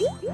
Hey!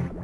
you.